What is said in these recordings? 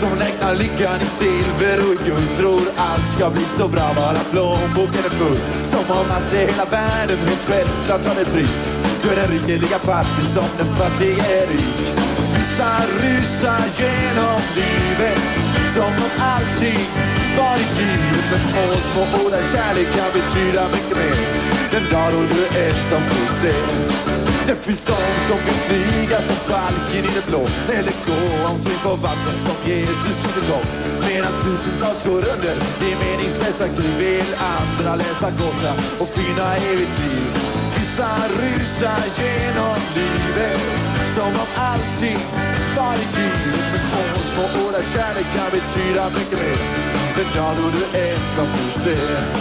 som räknar lyckan i silver. Och guld Tror allt ska bli så bra bara plånboken är full. Som om att det hela världen helt självklart har ett pris. Är den rike lika fattig som den fattige är rik. Vissa rusar genom livet som om allting varit givet Men små, små ord av kärlek kan betyda mycket mer. Den dag då du är ensam på scen Det finns de som vill flyga som falken i det blå. Eller gå omkring på vattnet som Jesus gjorde då. Medan tusentals går under. I meningslösa krig Vill andra läsa gåta och finna evigt liv. Vissa rusar genom livet som om allting varit givet Men små, små ord av kärlek kan betyda mycket mer. Den dag då du är ensam på scen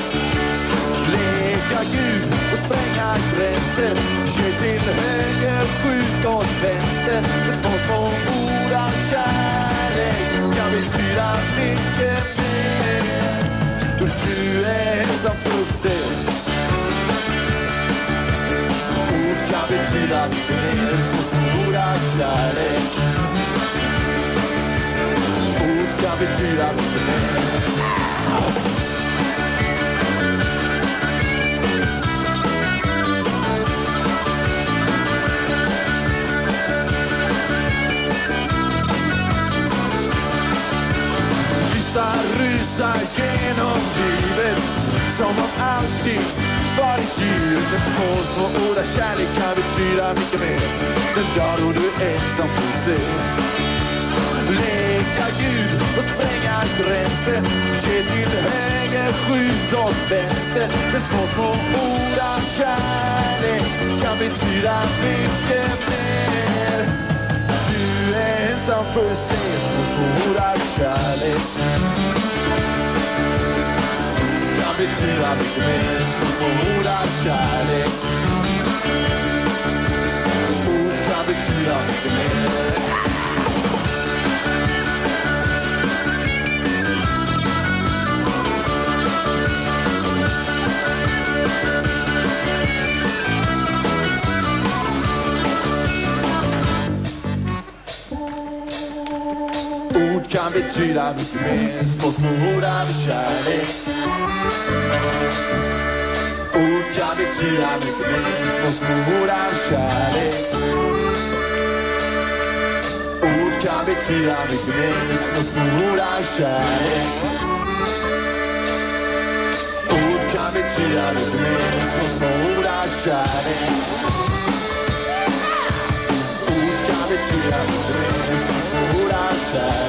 Gud och spränga gränser Ge till höger, skjut åt vänster. Med små, små ord av kärlek. Kan betyda mycket mer. Då du är ensam för att se Ord kan betyda mycket mer. Små, små ord av kärlek. Ord kan betyda mycket mer. Frysa genom livet. Som om allting varit givet. Men små, små ord av kärlek kan betyda mycket mer. Den dag då du är ensam får se Leka Gud och spränga gränser. Ge till höger, skjut åt vänster. Men små, små ord av kärlek kan betyda mycket mer. Du är ensam för att se små, små ord av kärlek kan betyda mycket mer Små, små kan betyda mycket mer. Små, små ord av kärlek. Ord kan betyda mycket mer. Små, små ord av kärlek. Ord kan betyda mycket mer. Små, små ord av kärlek. Ord kan betyda mycket mer. Små, små ord av kärlek. Ord kan betyda mycket mer. Små, små ord av kärlek.